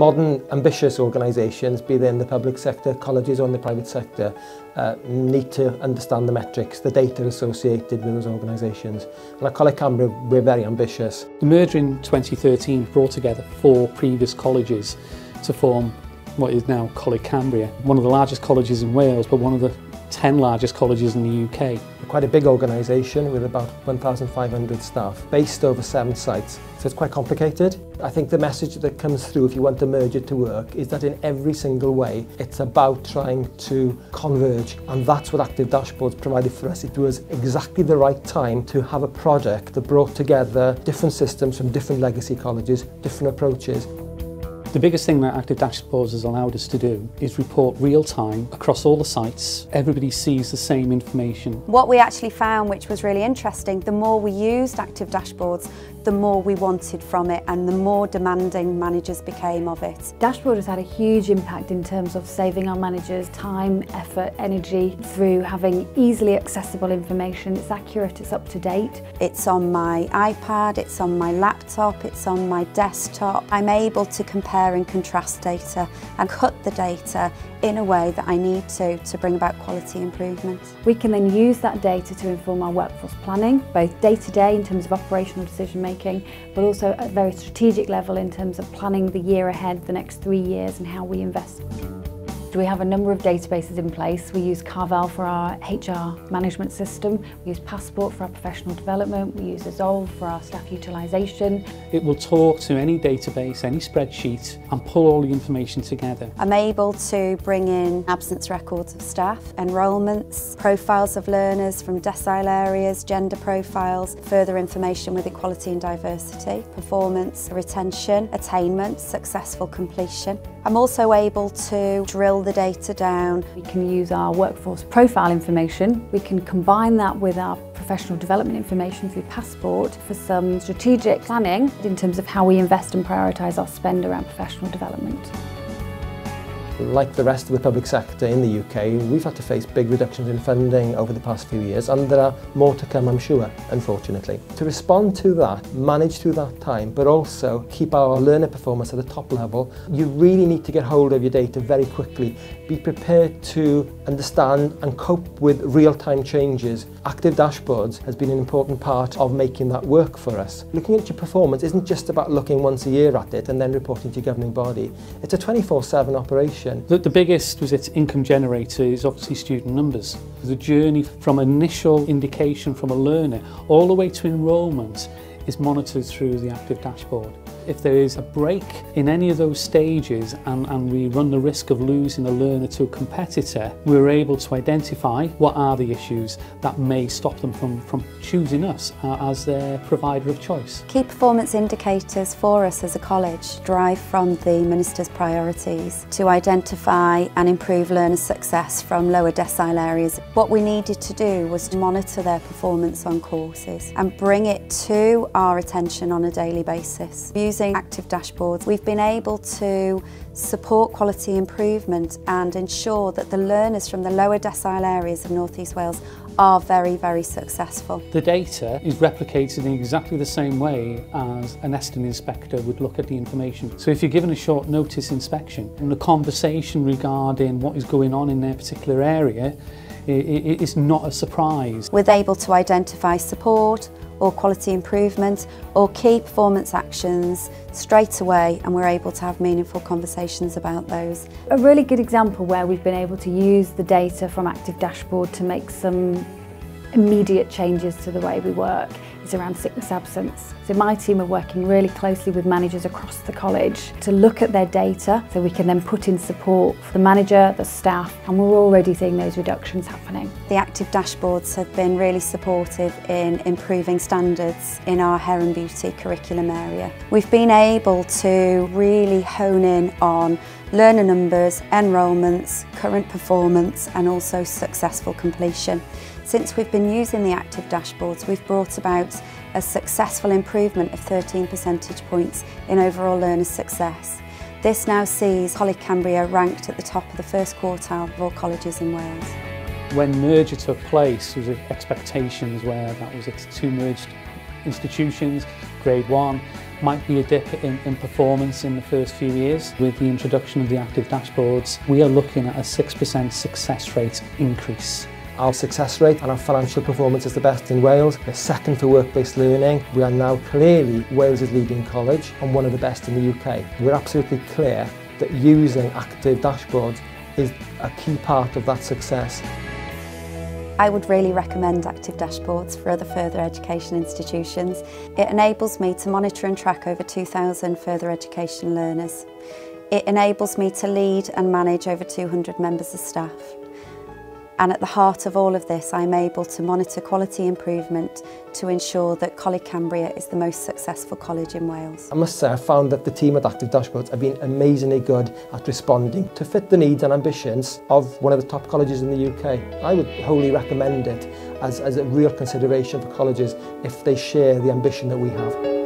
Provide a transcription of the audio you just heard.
modern, ambitious organisations, be they in the public sector, colleges or in the private sector, uh, need to understand the metrics, the data associated with those organisations. And at College Cambria, we're very ambitious. The merger in 2013 brought together four previous colleges to form what is now College Cambria, one of the largest colleges in Wales, but one of the 10 largest colleges in the UK. Quite a big organisation with about 1,500 staff, based over seven sites, so it's quite complicated. I think the message that comes through if you want the merger to work is that in every single way, it's about trying to converge, and that's what Active Dashboards provided for us. It was exactly the right time to have a project that brought together different systems from different legacy colleges, different approaches, The biggest thing that Active Dashboards has allowed us to do is report real time across all the sites. Everybody sees the same information. What we actually found, which was really interesting, the more we used Active Dashboards, the more we wanted from it and the more demanding managers became of it. Dashboard has had a huge impact in terms of saving our managers time, effort, energy through having easily accessible information. It's accurate, it's up to date. It's on my iPad, it's on my laptop, it's on my desktop. I'm able to compare and contrast data and cut the data in a way that I need to to bring about quality improvement. We can then use that data to inform our workforce planning, both day to day in terms of operational decision making, but also at a very strategic level in terms of planning the year ahead, the next three years and how we invest. We have a number of databases in place. We use Carvel for our HR management system. We use Passport for our professional development. We use Esolve for our staff utilisation. It will talk to any database, any spreadsheet and pull all the information together. I'm able to bring in absence records of staff, enrolments, profiles of learners from decile areas, gender profiles, further information with equality and diversity, performance, retention, attainment, successful completion. I'm also able to drill the data down. We can use our workforce profile information. We can combine that with our professional development information through Passport for some strategic planning in terms of how we invest and prioritise our spend around professional development. Like the rest of the public sector in the UK, we've had to face big reductions in funding over the past few years, and there are more to come, I'm sure, unfortunately. To respond to that, manage through that time, but also keep our learner performance at the top level, you really need to get hold of your data very quickly. Be prepared to understand and cope with real-time changes. Active Dashboards has been an important part of making that work for us. Looking at your performance isn't just about looking once a year at it and then reporting to your governing body. It's a 24-7 operation. question. The, the biggest was its income generator is obviously student numbers. The journey from initial indication from a learner all the way to enrolment is monitored through the active dashboard. If there is a break in any of those stages and, and we run the risk of losing a learner to a competitor, we're able to identify what are the issues that may stop them from, from choosing us as their provider of choice. Key performance indicators for us as a college drive from the Minister's priorities to identify and improve learner success from lower decile areas. What we needed to do was to monitor their performance on courses and bring it to our attention on a daily basis. Using active dashboards, we've been able to support quality improvement and ensure that the learners from the lower decile areas of North East Wales are very, very successful. The data is replicated in exactly the same way as an Estyn inspector would look at the information. So if you're given a short notice inspection and a conversation regarding what is going on in their particular area, it is not a surprise. We're able to identify support, or quality improvement or key performance actions straight away and we're able to have meaningful conversations about those. A really good example where we've been able to use the data from Active Dashboard to make some immediate changes to the way we work is around sickness absence. So my team are working really closely with managers across the college to look at their data so we can then put in support for the manager, the staff and we're already seeing those reductions happening. The active dashboards have been really supportive in improving standards in our hair and beauty curriculum area. We've been able to really hone in on learner numbers, enrolments, current performance and also successful completion. Since we've been using the active dashboards, we've brought about a successful improvement of 13 percentage points in overall learner success. This now sees Coleg Cambria ranked at the top of the first quartile of all colleges in Wales. When merger took place, there was expectations where that was two merged institutions, grade one, might be a dip in, in performance in the first few years. With the introduction of the active dashboards, we are looking at a 6% success rate increase. Our success rate and our financial performance is the best in Wales. We're second for work-based learning. We are now clearly Wales' leading college and one of the best in the UK. We're absolutely clear that using active dashboards is a key part of that success. I would really recommend Active Dashboards for other further education institutions. It enables me to monitor and track over 2,000 further education learners. It enables me to lead and manage over 200 members of staff. And at the heart of all of this, I'm able to monitor quality improvement to ensure that College Cambria is the most successful college in Wales. I must say, I found that the team at Active Dashboards have been amazingly good at responding to fit the needs and ambitions of one of the top colleges in the UK. I would wholly recommend it as, as a real consideration for colleges if they share the ambition that we have.